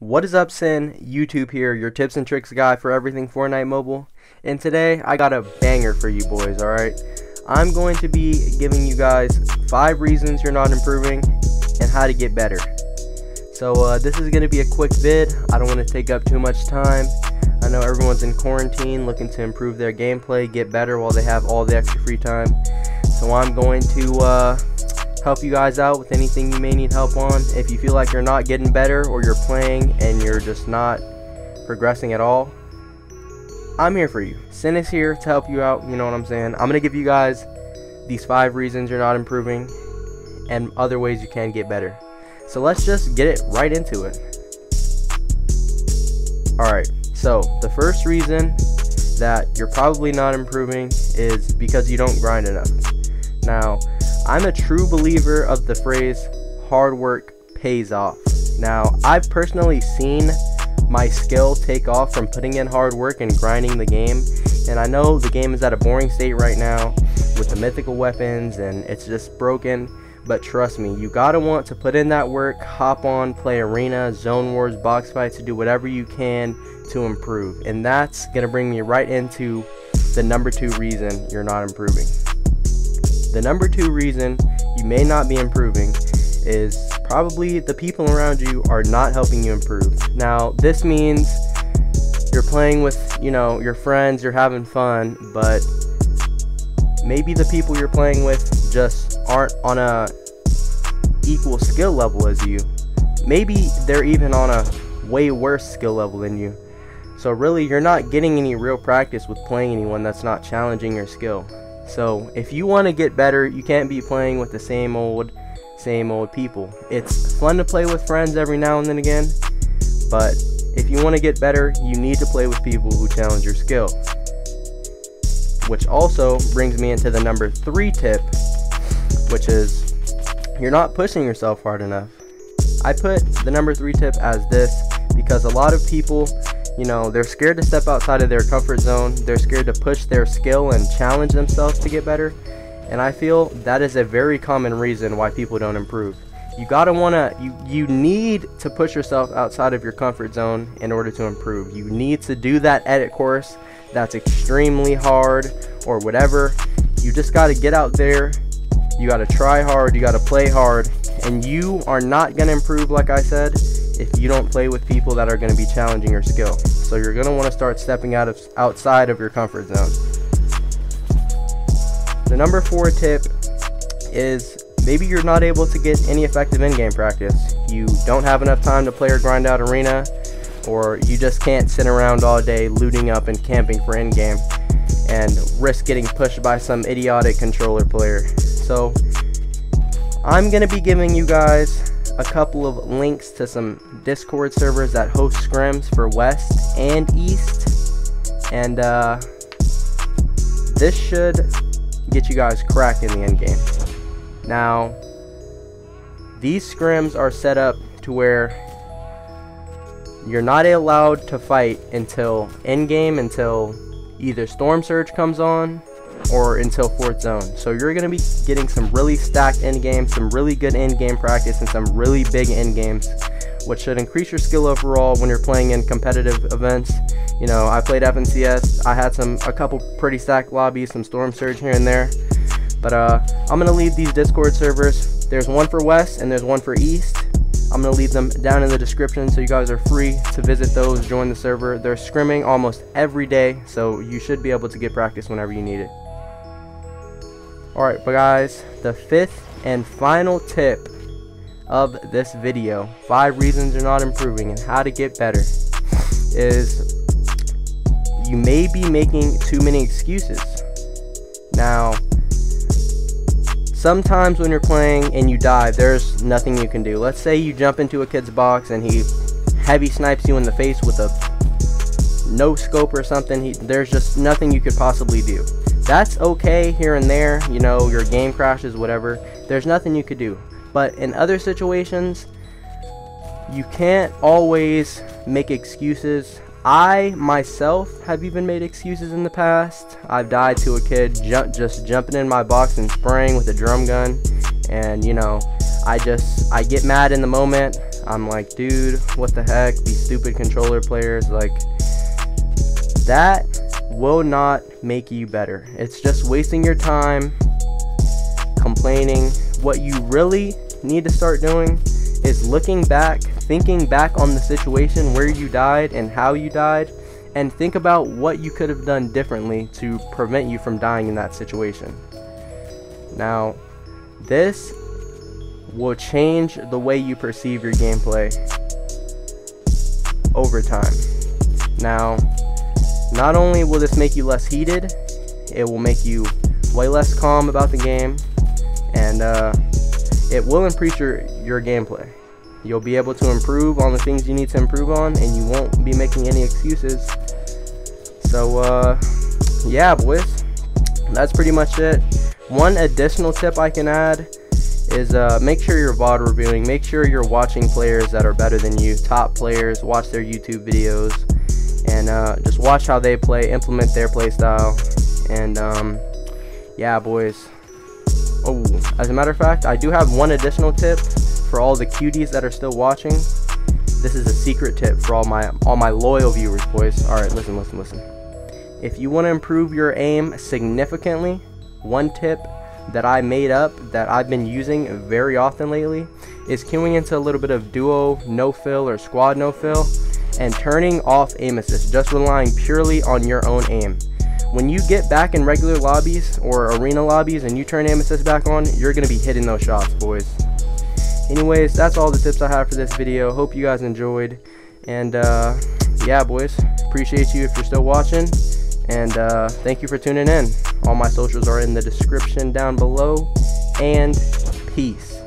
What is up, Sin? YouTube here, your tips and tricks guy for everything Fortnite Mobile. And today, I got a banger for you boys, alright? I'm going to be giving you guys 5 reasons you're not improving and how to get better. So, uh, this is going to be a quick vid. I don't want to take up too much time. I know everyone's in quarantine looking to improve their gameplay, get better while they have all the extra free time. So I'm going to uh, help you guys out with anything you may need help on. If you feel like you're not getting better or you're playing and you're just not progressing at all, I'm here for you. Sin is here to help you out, you know what I'm saying? I'm going to give you guys these five reasons you're not improving and other ways you can get better. So let's just get it right into it. Alright, so the first reason that you're probably not improving is because you don't grind enough. Now, I'm a true believer of the phrase hard work pays off. Now, I've personally seen my skill take off from putting in hard work and grinding the game. And I know the game is at a boring state right now with the mythical weapons and it's just broken. But trust me, you gotta want to put in that work, hop on, play arena, zone wars, box fights, to do whatever you can to improve. And that's gonna bring me right into the number two reason you're not improving. The number two reason you may not be improving is probably the people around you are not helping you improve. Now, this means you're playing with, you know, your friends, you're having fun, but maybe the people you're playing with just aren't on a equal skill level as you. Maybe they're even on a way worse skill level than you. So really, you're not getting any real practice with playing anyone that's not challenging your skill. So if you want to get better, you can't be playing with the same old, same old people. It's fun to play with friends every now and then again, but if you want to get better, you need to play with people who challenge your skill. Which also brings me into the number three tip, which is you're not pushing yourself hard enough. I put the number three tip as this because a lot of people you know, they're scared to step outside of their comfort zone. They're scared to push their skill and challenge themselves to get better. And I feel that is a very common reason why people don't improve. You gotta wanna, you, you need to push yourself outside of your comfort zone in order to improve. You need to do that edit course that's extremely hard or whatever. You just gotta get out there. You gotta try hard. You gotta play hard. And you are not gonna improve, like I said, if you don't play with people that are going to be challenging your skill. So you're going to want to start stepping out of outside of your comfort zone. The number four tip is maybe you're not able to get any effective in-game practice. You don't have enough time to play or grind out arena, or you just can't sit around all day looting up and camping for in-game and risk getting pushed by some idiotic controller player. So I'm going to be giving you guys a couple of links to some Discord servers that host scrims for West and East. And uh, this should get you guys cracked in the end game. Now, these scrims are set up to where you're not allowed to fight until end game until either Storm Surge comes on or until fourth zone. So you're going to be getting some really stacked end games, some really good end game practice, and some really big end games, which should increase your skill overall when you're playing in competitive events. You know, I played FNCS. I had some a couple pretty stacked lobbies, some Storm Surge here and there. But uh, I'm gonna leave these Discord servers. There's one for West and there's one for East. I'm to leave them down in the description so you guys are free to visit those, join the server. They're scrimming almost every day, so you should be able to get practice whenever you need it. Alright, but guys, the fifth and final tip of this video, five reasons you're not improving and how to get better, is you may be making too many excuses. Now, sometimes when you're playing and you die, there's nothing you can do. Let's say you jump into a kid's box and he heavy snipes you in the face with a no scope or something. He, there's just nothing you could possibly do. That's okay here and there, you know, your game crashes, whatever. There's nothing you could do. But in other situations, you can't always make excuses. I myself have even made excuses in the past. I've died to a kid just jumping in my box and spraying with a drum gun. And, you know, I just, I get mad in the moment. I'm like, dude, what the heck? These stupid controller players, like, that will not make you better. It's just wasting your time complaining. What you really need to start doing is looking back, thinking back on the situation where you died and how you died, and think about what you could have done differently to prevent you from dying in that situation. Now, this will change the way you perceive your gameplay over time. Now, not only will this make you less heated, it will make you way less calm about the game, and uh, it will increase your, your gameplay. You'll be able to improve on the things you need to improve on, and you won't be making any excuses. So, uh, yeah, boys, that's pretty much it. One additional tip I can add is uh, make sure you're VOD reviewing. Make sure you're watching players that are better than you, top players, watch their YouTube videos, and uh, just watch how they play, implement their play style, and um, yeah, boys. Oh, as a matter of fact, I do have one additional tip for all the cuties that are still watching. This is a secret tip for all my all my loyal viewers, boys. All right, listen, listen, listen. If you want to improve your aim significantly, one tip that I made up that I've been using very often lately is queuing into a little bit of duo no fill or squad no fill and turning off aim assist, just relying purely on your own aim. When you get back in regular lobbies or arena lobbies and you turn aim assist back on, you're going to be hitting those shots, boys. Anyways, that's all the tips I have for this video. Hope you guys enjoyed. And uh, yeah, boys, appreciate you if you're still watching. And uh, thank you for tuning in. All my socials are in the description down below. And peace.